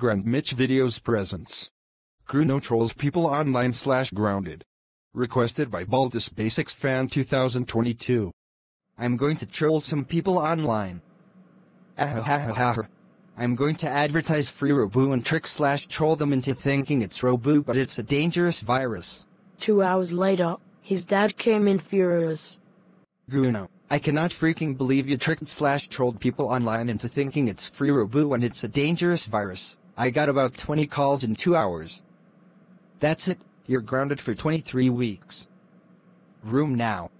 GrantMitch Videos presents. Gruno trolls people online slash grounded. Requested by Baldi's Basics Fan 2022. I'm going to troll some people online. Ahahaha. I'm going to advertise free Robux and trick slash troll them into thinking it's Robux but it's a dangerous virus. Two hours later, his dad came in furious. Gruno, I cannot freaking believe you tricked slash trolled people online into thinking it's free Robux and it's a dangerous virus. I got about 20 calls in two hours. That's it, you're grounded for 23 weeks. Room now.